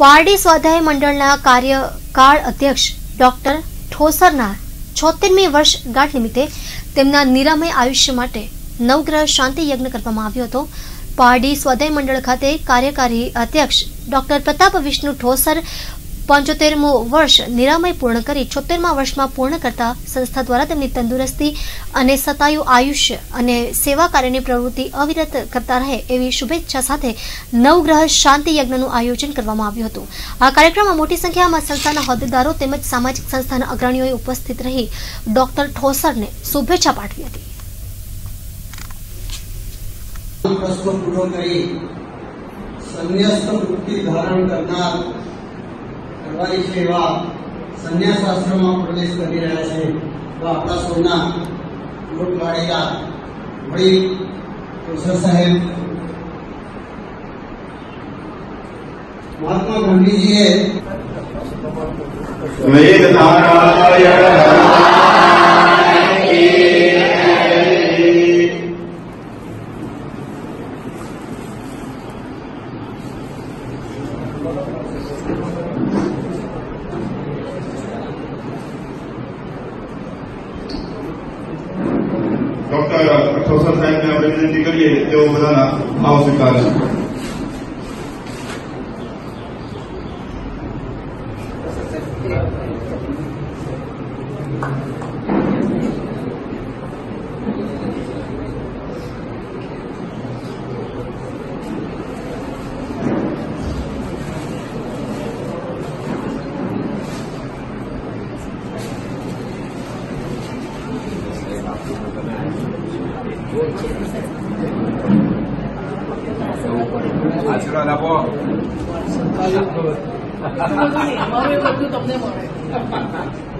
પારડી સ્વાધ્યાય મંડળના કાર્યકાળ અધ્યક્ષ ડોક્ટર ઠોસરના છોતેરમી વર્ષ ગાંઠ નિમિત્તે તેમના નિરામય આયુષ્ય માટે નવગ્રહ શાંતિ યજ્ઞ કરવામાં આવ્યો હતો. પારડી સ્વાધ્યાય મંડળ ખાતે કાર્યકારી અધ્યક્ષ ડોક્ટર પ્રતાપ વિષ્ણુ ઠોસર પંચોતેરમું વર્ષ નિરામય પૂર્ણ કરી છોતેરમા વર્ષમાં પૂર્ણ કરતા સંસ્થા દ્વારા તેમની તંદુરસ્તી અને સતાયુ આયુષ્ય અને સેવા કાર્યની પ્રવૃત્તિ અવિરત કરતા રહે એવી શુભેચ્છા સાથે નવગ્રહ શાંતિ યજ્ઞનું આયોજન કરવામાં આવ્યું હતું. આ કાર્યક્રમમાં મોટી સંખ્યામાં સંસ્થાના હોદ્દેદારો તેમજ સામાજિક સંસ્થાના અગ્રણીઓએ ઉપસ્થિત રહી ડોક્ટર ઠોસરને શુભેચ્છા પાઠવી હતી. સંન્યસ્ત વૃત્તિ ધારણ કરનાર કરવાની છે એવા સંન્યાસ આશ્રમમાં પ્રવેશ કરી રહ્યા છે તો આપણા સૌના લોકલાડીલા વડીલ પ્રોફેસર સાહેબ મહાત્મા ગાંધીજીએ ડોક્ટર ઠોસર સાહેબને વિનંતી કરીએ તેઓ બધાના ભાવ સ્વીકારે 阿叔来拉我。哈哈哈。